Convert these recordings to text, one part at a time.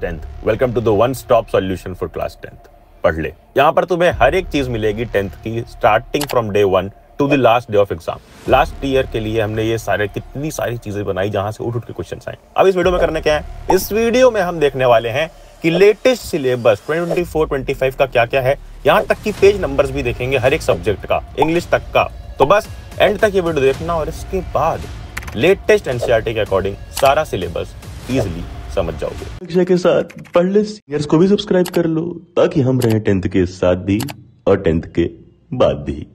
Tenth welcome to the one stop solution for class tenth पढ़ ले यहाँ पर तुम्हें हर एक चीज़ मिलेगी टेंथ की starting from day one to the last day of exam last year के लिए हमने ये सारे कितनी सारी चीज़ें बनाई जहाँ से उठ उठ के क्वेश्चन आए अब इस वीडियो में करने क्या है इस वीडियो में हम देखने वाले हैं कि लेटेस्ट सिलेबस 24 25 का क्या क्या है यहाँ तक कि पेज नंबर्स भी देखेंगे हर एक सब्जेक्ट का इंग्लिश तक का तो बस एंड तक ये वीडियो देखना और इसके बाद लेटेस्ट एनसीईआरटी के अकॉर्डिंग सारा सिलेबस इजिली समझ जाओगे। के साथ पढ़ ले सीनियर्स को भी सब्सक्राइब कर लो ताकि हम रहे टेंथ के साथ भी और टेंथ के बाद भी।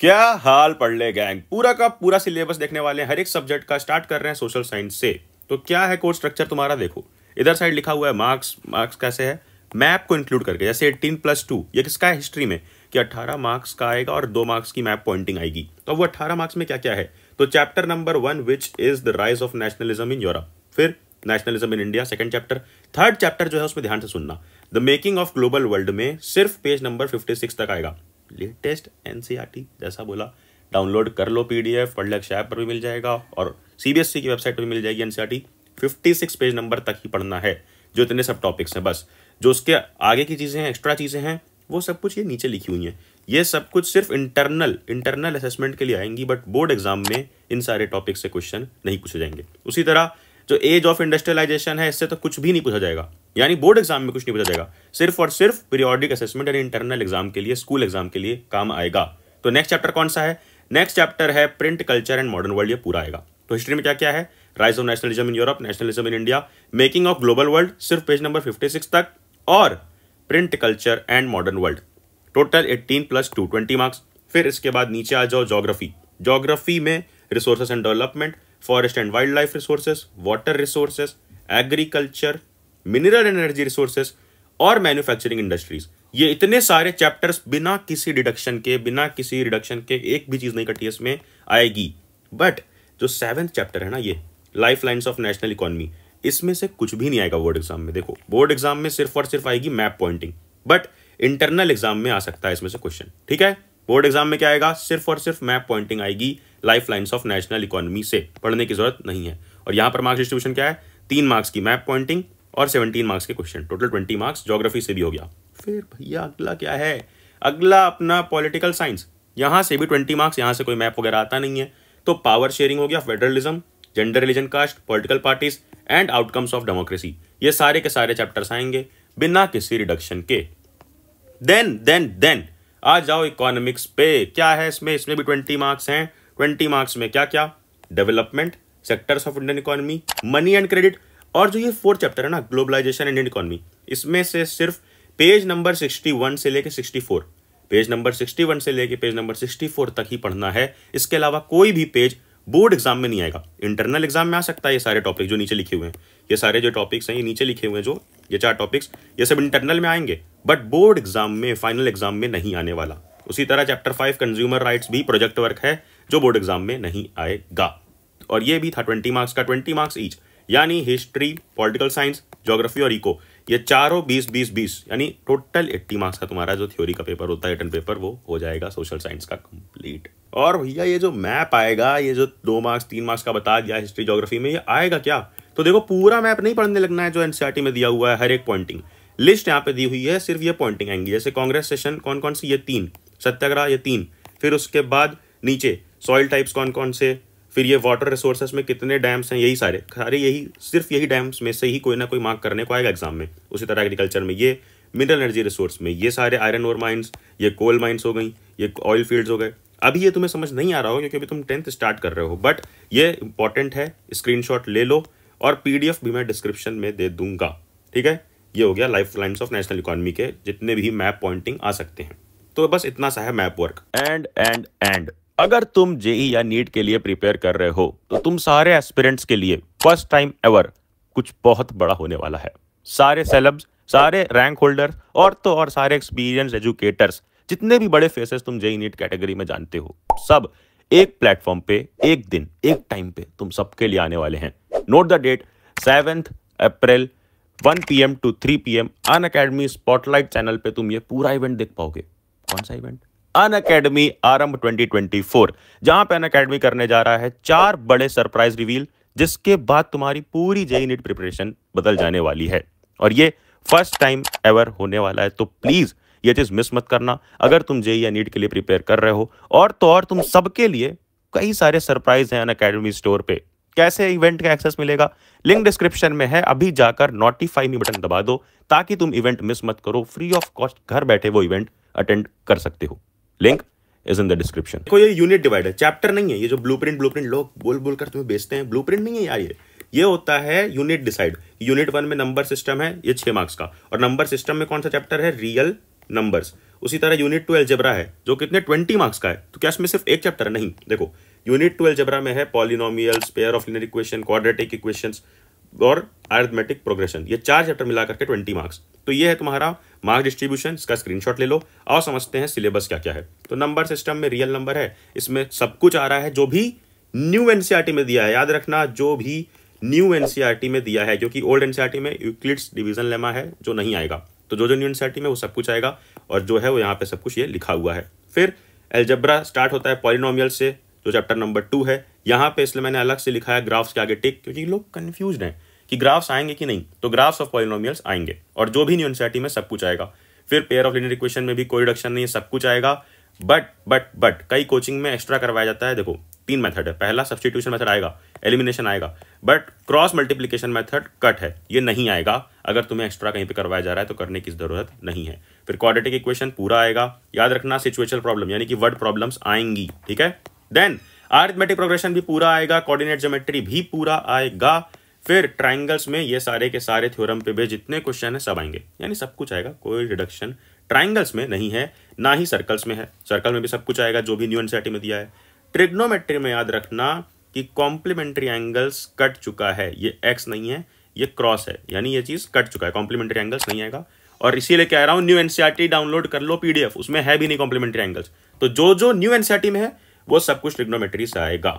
क्या हाल पढ़ ले गैंग पूरा का पूरा सिलेबस देखने वाले हैं हर एक सब्जेक्ट का स्टार्ट कर रहे हैं सोशल साइंस से। तो क्या है कोर्स स्ट्रक्चर तुम्हारा देखो। इधर साइड लिखा हुआ है मार्क्स मार्क्स कैसे है? मैप को इंक्लूड करके जैसे 18 प्लस टू ये किसका है हिस्ट्री में? कि 18 मार्क्स का आएगा और दो मार्क्स की मैप पॉइंटिंग आएगी। तो वो 18 मार्क्स में क्या क्या है? तो chapter number one which is the rise of nationalism in Europe फिर nationalism in India second chapter third chapter जो है, उसमें ध्यान से सुनना। The making of global world में सिर्फ़ पेज नंबर 56 तक आएगा। लेटेस्ट एनसीईआरटी जैसा बोला डाउनलोड कर लो पीडीएफ पढ़ ले ऐप पर भी मिल जाएगा, और सीबीएसई की वेबसाइट पर भी मिल जाएगी एनसीईआरटी 56 पेज नंबर तक ही पढ़ना है, जो इतने सब टॉपिक्स हैं, बस। जो उसके आगे की चीज़ें हैं एक्स्ट्रा चीज़ें हैं, वो सब कुछ ये नीचे लिखी हुई हैं। ये सब कुछ सिर्फ़ इंटरनल इंटरनल असेसमेंट के लिए आएँगी बट बोर्ड एग्ज़ाम में इन सारे टॉपिक से क्वेश्चन नहीं पूछे जाएँगे। उसी तरह जो एज ऑफ़ इंडस्ट्रियलाइजेशन है, इससे तो कुछ भी नहीं पूछा जाएगा। यानी बोर्ड एग्ज़ाम में कुछ नहीं पूछा जाएगा। सिर्फ़ और सिर्फ़ पीरियोडिक असेसमेंट यानी इंटरनल एग्ज़ाम के लिए स्कूल एग्ज़ाम के लिए काम आएगा। तो नेक्स्ट चैप्टर कौन सा है? नेक्स्ट चैप्टर है print culture and modern world ये पूरा आएगा। तो हिस्ट्री में क्या क्या है? Rise of nationalism in Europe nationalism in India making of global world सिर्फ़ पेज नंबर 56 तक, और print culture and modern world total 18 plus two twenty marks फिर इसके बाद नीचे आ जाओ जोग्राफी जोग्राफी में resources and development forest and wildlife resources water resources agriculture mineral energy resources और मैन्युफैक्चरिंग इंडस्ट्रीज़ ये इतने सारे चैप्टर्स बिना किसी डिडक्शन के, बिना किसी रिडक्शन के एक भी चीज़ नहीं कटी इसमें आएगी. बट जो सेवेंथ चैप्टर है ना ये life lines of national economy इसमें से कुछ भी नहीं आएगा बोर्ड एग्ज़ाम में. देखो बोर्ड एग्ज़ाम में सिर्फ़ और सिर्फ़ आएगी map pointing but internal exam में आ सकता है इसमें से क्वेश्चन ठीक है? बोर्ड एग्ज़ाम में क्या आएगा? सिर्फ़ और सिर्फ़ मैप पॉइंटिंग आएगी life lines of national economy से। पढ़ने की ज़रूरत नहीं है। और यहाँ पर मार्क्स डिस्ट्रीब्यूशन क्या है? तीन मार्क्स की मैप पॉइंटिंग और सेवनटीन मार्क्स के question. Total twenty marks geography से भी हो गया। फिर भैया अगला क्या है? अगला अपना पॉलिटिकल साइंस। यहाँ से भी ट्वेंटी मार्क्स, यहाँ से कोई मैप वगैरह आता नहीं है। तो पावर शेयरिंग हो गया, federalism, gender religion caste, political parties and outcomes of democracy. ये सारे के सारे चैप्टर्स आएँगे बिना किसी रिडक्शन के। देन देन देन आ जाओ इकोनॉमिक्स पे। क्या है इसमें? इसमें भी ट्वेंटी मार्क्स हैं। ट्वेंटी मार्क्स में क्या क्या development sectors of Indian economy money and credit और जो ये फोर्थ चैप्टर है ना ग्लोबलाइजेशन इंडियन इकोनॉमी इसमें से सिर्फ़ पेज नंबर सिक्सटी वन से लेके sixty four page number sixty one से लेके पेज नंबर सिक्सटी फोर तक ही पढ़ना है। इसके अलावा कोई भी पेज बोर्ड एग्ज़ाम में नहीं आएगा। इंटरनल एग्ज़ाम में आ सकता है ये सारे टॉपिक जो नीचे लिखे हुए हैं। ये सारे जो टॉपिक्स हैं, ये नीचे लिखे हुए हैं जो ये चार टॉपिक्स ये सब इंटरनल में आएँगे बट बोर्ड एग्ज़ाम में फाइनल एग्ज़ाम में नहीं आने वाला। उसी तरह चैप्टर फाइव कंज्यूमर राइट्स भी प्रोजेक्ट वर्क है, जो बोर्ड एग्ज़ाम में नहीं आएगा। और ये भी था ट्वेंटी मार्क्स का ट्वेंटी मार्क्स ईच यानी हिस्ट्री पॉलिटिकल साइंस जोग्राफी और इको ये चारों बीस बीस बीस, यानी टोटल एट्टी मार्क्स का तुम्हारा जो थ्योरी का पेपर होता है रिटर्न पेपर वो हो जाएगा सोशल साइंस का कंप्लीट और भैया ये जो मैप आएगा, ये जो दो मार्क्स तीन मार्क्स का बता दिया हिस्ट्री जोग्राफी में, ये आएगा क्या? तो देखो, पूरा मैप नहीं पढ़ने लगना है जो एनसीआरटी में दिया हुआ है, हर एक पॉइंटिंग लिस्ट यहाँ पे दी हुई है, सिर्फ़ ये पॉइंटिंग आएँगी। जैसे कांग्रेस सेशन कौन कौन सी? ये तीन। सत्याग्रह, ये तीन। फिर उसके बाद नीचे सॉइल टाइप्स कौन कौन से? फिर ये वाटर रिसोर्सेस में कितने डैम्स हैं? यही सारे। सारे यही, सिर्फ़ यही डैम्स में से ही कोई ना कोई मार्क करने को आएगा एग्ज़ाम में। उसी तरह एग्रीकल्चर में ये मिनरल एनर्जी रिसोर्स में ये सारे आयरन ओर माइंस ये कोल माइंस हो गई, ये ऑयल फील्ड्स हो गए। अभी ये तुम्हें समझ नहीं आ रहा होगा क्योंकि अभी तुम टेंथ स्टार्ट कर रहे हो। बट ये इंपॉर्टेंट है स्क्रीनशॉट ले लो और पीडीएफ भी मैं डिस्क्रिप्शन में दे दूँगा। ठीक है? ये हो गया life lines of national economy के जितने भी मैप पॉइंटिंग आ सकते हैं। तो बस इतना सा है map work and and and अगर तुम जेई या नीट के लिए प्रिपेयर कर रहे हो तो तुम सारे एस्पिरेंट्स के लिए फ़र्स्ट टाइम एवर कुछ बहुत बड़ा होने वाला है। सारे सेलेब्स सारे रैंक होल्डर और तो और सारे एक्सपीरियंस एजुकेटर्स जितने भी बड़े फेसेस तुम जेई नीट कैटेगरी में जानते हो, सब एक प्लेटफॉर्म पे, एक दिन, एक टाइम पे तुम सबके लिए आने वाले हैं। Note the date seventh April 1 PM to 3 PM on Academy Spotlight channel पे तुम ये पूरा इवेंट देख पाओगे। कौन सा इवेंट अन अकेडमी आरंभ 2024 जहाँ पे अन अकेडमी करने जा रहा है चार बड़े सरप्राइज़ रिवील जिसके बाद तुम्हारी पूरी जेई नीट प्रिपरेशन बदल जाने वाली है। और ये फ़र्स्ट टाइम एवर होने वाला है तो प्लीज़ ये चीज़ मिस मत करना। अगर तुम जे या नीट के लिए प्रिपेयर कर रहे हो, और तो और तुम सबके लिए कई सारे सरप्राइज़ हैं अन अकेडमी स्टोर पे। कैसे इवेंट का एक्सेस मिलेगा? लिंक डिस्क्रिप्शन में है, अभी जाकर नोटिफाई मी बटन दबा दो, ताकि तुम इवेंट मिस मत करो। फ्री ऑफ़ कॉस्ट घर बैठे वो इवेंट अटेंड कर सकते हो। Link is in the description देखो, ये यूनिट डिवाइड है चैप्टर नहीं है, ये जो ब्लूप्रिंट ब्लूप्रिंट लोग बोल बोल कर तुम्हें बेचते हैं ब्लूप्रिंट नहीं है यार ये। ये होता है यूनिट डिसाइड यूनिट वन में नंबर सिस्टम है, ये छह मार्क्स का। और नंबर सिस्टम में कौन सा चैप्टर है? रियल नंबर्स उसी तरह यूनिट टू एल्जेब्रा है, जो कितने? ट्वेंटी मार्क्स का है। तो क्या इसमें सिर्फ़ एक चैप्टर है? नहीं, देखो यूनिट टू एल्जेब्रा में है polynomials pair of linear equation quadratic equations और आर्थमेटिक प्रोग्रेशन ये चार चैप्टर मिला करके ट्वेंटी मार्क्स तो ये है तुम्हारा मार्क्स डिस्ट्रीब्यूशन इसका स्क्रीनशॉट ले लो और समझते हैं सिलेबस क्या क्या है. तो नंबर सिस्टम में रियल नंबर है, इसमें सब कुछ आ रहा है, जो भी न्यू एनसीआरटी में दिया है. याद रखना, जो भी न्यू एनसीआरटी में दिया है, क्योंकि ओल्ड एनसीआरटी में यूक्लिड्स डिवीज़न लेमा है, जो नहीं आएगा. तो जो जो न्यू एनसीआरटी में, वो सब कुछ आएगा और जो है, वो यहाँ पे सब कुछ ये लिखा हुआ है. फिर एल्जब्रा स्टार्ट होता है पॉलिनोमियल से जो चैप्टर नंबर टू है, यहाँ पे इसलिए मैंने अलग से लिखा है ग्राफ्स के आगे टिक क्योंकि लोग कन्फ्यूज़ हैं कि ग्राफ्स आएँगे कि नहीं। तो ग्राफ्स ऑफ़ पॉलिनोमियल्स आएँगे, और जो भी न्यू एनसीआरटी में सब कुछ आएगा। फिर पेयर ऑफ़ लिनियर इक्वेशन में भी कोई रिडक्शन नहीं है, सब कुछ आएगा। बट बट बट कई कोचिंग में एक्स्ट्रा करवाया जाता है, देखो, तीन मेथड है। पहला सब्सटीट्यूशन मेथड आएगा एलिमिनेशन आएगा। But cross multiplication method cut है, ये नहीं आएगा। अगर तुम्हें एक्स्ट्रा कहीं पे करवाया जा रहा है तो करने की ज़रूरत नहीं है। फिर क्वाड्रेटिक इक्वेशन पूरा आएगा। याद रखना सिचुएशन प्रॉब्लम यानी कि वर्ड प्रॉब्लम्स आएँगी, ठीक है? देन आर्थमेटिक प्रोग्रेशन भी पूरा आएगा कोऑर्डिनेट ज्योमेट्री भी पूरा आएगा। फिर ट्राइंगल्स में ये सारे के सारे थ्योरम पे भी जितने क्वेश्चन है, सब आएँगे। यानी सब कुछ आएगा, कोई रिडक्शन ट्राइंगल्स में नहीं है, ना ही सर्कल्स में है। सर्कल में भी सब कुछ आएगा, जो भी न्यू एनसीआरटी में दिया है। ट्रिग्नोमेट्री में याद रखना कि कॉम्प्लीमेंट्री एंगल्स कट चुका है। ये एक्स नहीं है, ये क्रॉस है। यानी ये चीज़ कट चुका है कॉम्प्लीमेंट्री एंगल्स नहीं आएगा। और इसीलिए कह रहा हूँ न्यू एनसीआरटी डाउनलोड कर लो पीडीएफ उसमें है भी नहीं कॉम्प्लीमेंट्री एंगल्स तो जो जो न्यू एनसीआरटी में है वो सब कुछ ट्रिग्नोमेट्री से आएगा।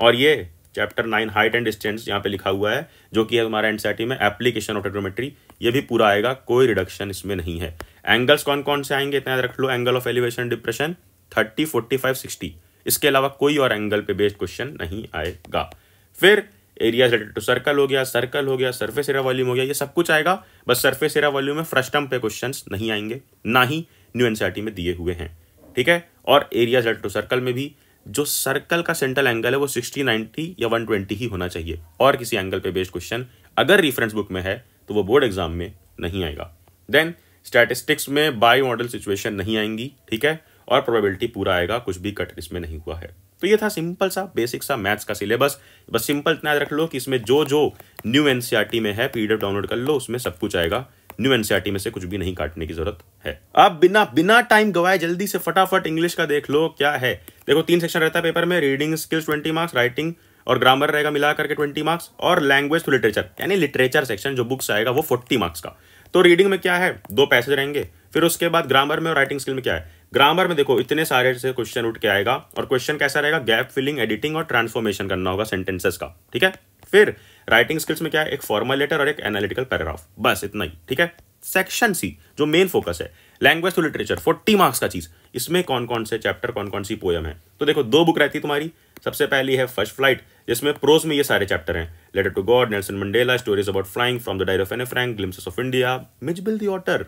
और ये chapter nine height and distance यहाँ पे लिखा हुआ है, जो कि है तुम्हारा एनसीआरटी में एप्लीकेशन ऑफ़ ट्रिग्नोमेट्री ये भी पूरा आएगा, कोई रिडक्शन इसमें नहीं है। एंगल्स कौन कौन से आएँगे, इतना रख लो angle of elevation depression thirty forty five sixty इसके अलावा कोई और एंगल पे बेस्ड क्वेश्चन नहीं आएगा। फिर एरिया रिलेटेड टू सर्कल हो गया सर्कल हो गया सरफेस एरिया वॉल्यूम हो गया, ये सब कुछ आएगा, बस सरफेस एरिया वॉल्यूम में फ्रस्टम पे क्वेश्चन नहीं आएँगे, ना ही न्यू एनसीआरटी में दिए हुए हैं। ठीक है? और एरिया रिलेटेड टू सर्कल में भी जो सर्कल का सेंट्रल एंगल है, वो सिक्सटी नाइनटी या वन ट्वेंटी ही होना चाहिए। और किसी एंगल पे बेस्ड क्वेश्चन अगर रेफरेंस बुक में है तो वो बोर्ड एग्ज़ाम में नहीं आएगा। देन स्टैटिस्टिक्स में बाई मॉडल सिचुएशन नहीं आएँगी, ठीक है? और प्रोबेबिलिटी पूरा आएगा, कुछ भी कट इसमें नहीं हुआ है। तो ये था सिंपल सा बेसिक सा मैथ्स का सिलेबस बस सिंपल इतना रख लो कि इसमें जो जो न्यू एनसीआरटी में है पीडीएफ डाउनलोड कर लो, उसमें सब कुछ आएगा। न्यू एनसीआरटी में से कुछ भी नहीं काटने की ज़रूरत है। अब बिना बिना टाइम गवाए जल्दी से फटाफट इंग्लिश का देख लो, क्या है? देखो, तीन सेक्शन रहता है पेपर में reading skills twenty marks writing और ग्रामर रहेगा मिला करके ट्वेंटी मार्क्स और लैंग्वेज टू लिटरेचर यानी लिटरेचर सेक्शन जो बुक्स आएगा वो फोर्टी मार्क्स का। तो रीडिंग में क्या है? दो पैसेज रहेंगे, फिर उसके बाद ग्रामर में और राइटिंग स्किल में क्या है? ग्रामर में देखो, इतने सारे से क्वेश्चन उठ के आएगा और क्वेश्चन कैसा रहेगा? गैप फिलिंग एडिटिंग और ट्रांसफॉर्मेशन करना होगा सेंटेंसेस का, ठीक है? फिर राइटिंग स्किल्स में क्या है? एक फॉर्मल लेटर और एक एनालिटिकल पैराग्राफ बस इतना ही, ठीक है? सेक्शन सी जो मेन फोकस है language to literature forty marks का चीज़। इसमें कौन कौन से चैप्टर कौन कौन सी पोयम है? तो देखो, दो बुक रहती तुम्हारी। सबसे पहली है फ़र्स्ट फ़्लाइट जिसमें प्रोज में ये सारे चैप्टर हैं। Letter to God Nelson Mandela stories about flying from the diary of Anne Frank glimpses of India Mijbil the otter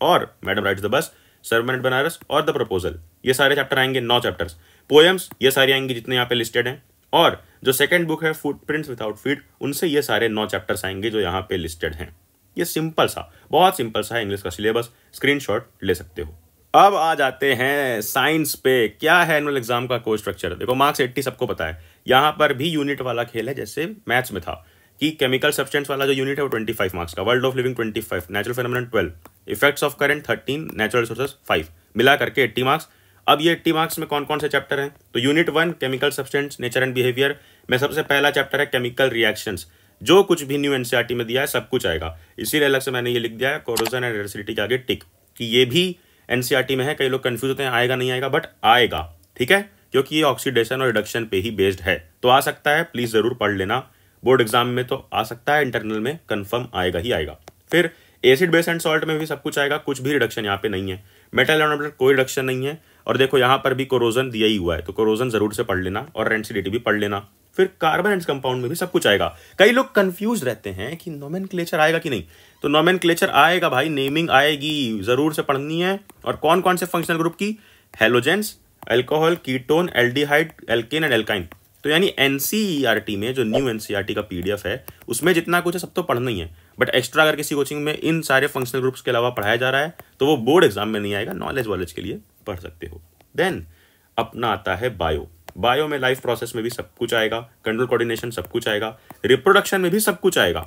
और madam rides the bus sermon Benares और द प्रपोजल ये सारे chapter आएँगे, नौ chapters poems ये सारे आएँगे जितने यहाँ पे लिस्टेड हैं। और जो सेकंड बुक है फुट प्रिंट्स विदाउट फ़ीड उनसे ये सारे नौ चैप्टर्स आएँगे जो यहाँ पे लिस्टेड हैं। ये सिंपल सा, बहुत सिंपल सा है इंग्लिश का सिलेबस स्क्रीनशॉट ले सकते हो। अब आ जाते हैं साइंस पे। क्या है एनुअल एग्ज़ाम का कोर्स स्ट्रक्चर देखो मार्क्स एट्टी सबको पता है। यहाँ पर भी यूनिट वाला खेल है, जैसे मैथ्स में था, कि केमिकल सब्सटेंस वाला जो यूनिट है, वो ट्वेंटी फाइव मार्क्स का। World of living twenty five natural phenomena twelve effects of current thirteen natural resources five मिला करके एट्टी मार्क्स अब ये एट्टी मार्क्स में कौन कौन से चैप्टर हैं? तो unit one chemical substance nature and behaviour में सबसे पहला चैप्टर है केमिकल रिएक्शंस जो कुछ भी न्यू एनसीआरटी में दिया है, सब कुछ आएगा। इसीलिए अलग से मैंने ये लिख दिया है कोरोजन एंड एसिडिटी के आगे टिक कि ये भी एनसीआरटी में है, कई लोग कंफ्यूज होते हैं, आएगा, नहीं आएगा बट आएगा। ठीक है? क्योंकि ये ऑक्सीडेशन और रिडक्शन पे ही बेस्ड है। तो आ सकता है प्लीज़ ज़रूर पढ़ लेना। बोर्ड एग्ज़ाम में तो आ सकता है इंटरनल में कंफर्म आएगा ही आएगा। फिर एसिड बेस एंड सॉल्ट में भी सब कुछ आएगा, कुछ भी रिडक्शन यहाँ पे नहीं है। मेटल एंड कोई रिडक्शन नहीं है। और देखो यहाँ पर भी कोरोजन दिया ही हुआ है तो कोरोजन ज़रूर से पढ़ लेना और रेंसिडिटी भी पढ़ लेना। फिर कार्बन एंड कंपाउंड में भी सब कुछ आएगा। कई लोग कंफ्यूज रहते हैं कि नोमेन आएगा कि नहीं। तो नॉमेन आएगा भाई नेमिंग आएगी, ज़रूर से पढ़नी है। और कौन कौन से फंक्शनल ग्रुप की? Halogens alcohol ketone aldehyde alkane and alkyne तो यानी एनसीईआरटी में, जो न्यू एनसीईआरटी का पीडीएफ है, उसमें जितना कुछ है सब तो पढ़ना ही है। बट एक्स्ट्रा अगर किसी कोचिंग में इन सारे फंक्शनल ग्रुप्स के अलावा पढ़ाया जा रहा है तो वो बोर्ड एग्ज़ाम में नहीं आएगा नॉलेज वॉलेज के लिए। पढ़ सकते हो। देन अपना आता है बायो बायो में लाइफ प्रोसेस में भी सब कुछ आएगा कंट्रोल कोऑर्डिनेशन सब कुछ आएगा रिप्रोडक्शन में भी सब कुछ आएगा।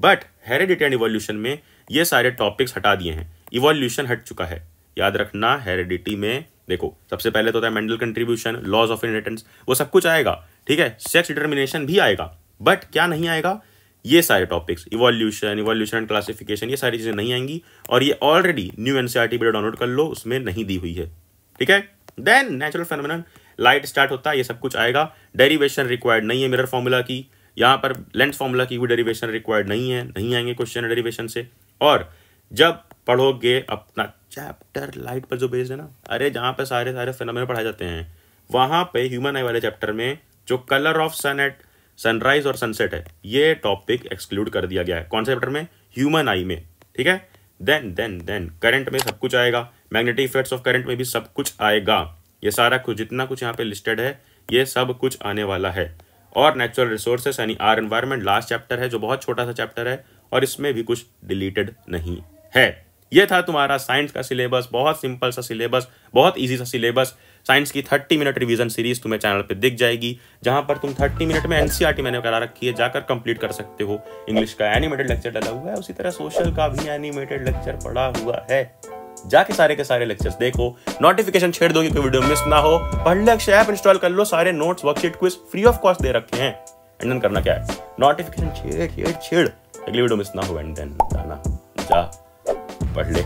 बट हेरिडिटी एंड इवोल्यूशन में ये सारे टॉपिक्स हटा दिए हैं। इवोल्यूशन हट चुका है। याद रखना हेरिडिटी में, देखो, सबसे पहले तो होता है Mendel contribution laws of inheritance वो सब कुछ आएगा। ठीक है? सेक्स डिटर्मिनेशन भी आएगा। बट क्या नहीं आएगा? ये सारे topics evolution evolution and classification ये सारी चीज़ें नहीं आएँगी और ये already new NCRT video download कर लो, उसमें नहीं दी हुई है। ठीक है? Then natural phenomenon light start होता है, ये सब कुछ आएगा। डेरिवेशन रिक्वायर्ड नहीं है मिरर फॉर्मूला की। यहाँ पर लेंस फॉर्मूला की भी डेरिवेशन रिक्वायर्ड नहीं है, नहीं आएँगे क्वेश्चन डेरिवेशन से। और जब पढ़ोगे अपना चैप्टर लाइट पर जो बेस्ड है ना, अरे जहाँ पर सारे सारे फिनोमेना पढ़ाए जाते हैं, वहाँ पे ह्यूमन आई वाले चैप्टर में जो colour of sun at sunrise और सनसेट है। ये टॉपिक एक्सक्लूड कर दिया गया है। कौन से चैप्टर में? ह्यूमन आई में। ठीक है? देन देन देन करंट में सब कुछ आएगा। मैग्नेटिक इफेक्ट्स ऑफ़ करंट में भी सब कुछ आएगा। ये सारा कुछ, जितना कुछ यहाँ पे लिस्टेड है, ये सब कुछ आने वाला है। और नेचुरल रिसोर्सेस यानी आर एनवायरमेंट लास्ट चैप्टर है, जो बहुत छोटा सा चैप्टर है, और इसमें भी कुछ डिलीटेड नहीं है। ये था तुम्हारा साइंस का सिलेबस बहुत सिंपल सा सिलेबस बहुत इजी सा सिलेबस साइंस की थर्टी मिनट रिवीजन सीरीज़ तुम्हें चैनल पे दिख जाएगी, जहाँ पर तुम थर्टी मिनट में एनसीआरटी मैंने करा रखी है, जाकर कंप्लीट कर सकते हो. इंग्लिश का एनिमेटेड लेक्चर डला हुआ है, उसी तरह सोशल का भी एनिमेटेड लेक्चर पड़ा हुआ है. जाके सारे के सारे लेक्चर्स देखो. नोटिफिकेशन छेड़ दो कि कोई वीडियो मिस ना हो. पढ़ ले ऐप इंस्टॉल कर लो, सारे notes worksheet quiz free of cost दे रखे हैं. एंड देन करना क्या है? नोटिफिकेशन छेड़ छेड़ छेड़. अगली वीडियो मिस ना हो एंड देन जाना. जा. पढ़ ले